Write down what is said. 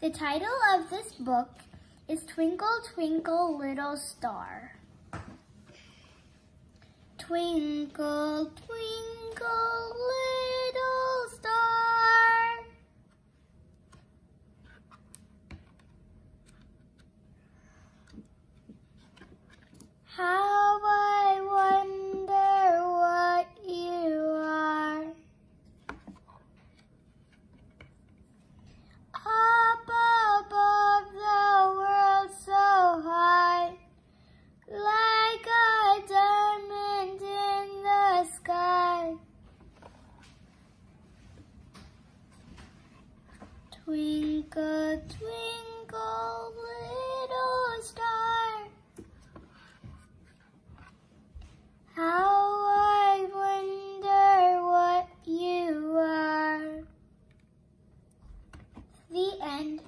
The title of this book is Twinkle Twinkle Little Star. Twinkle, twinkle, little star. How Twinkle, twinkle, little star. How I wonder what you are. The end.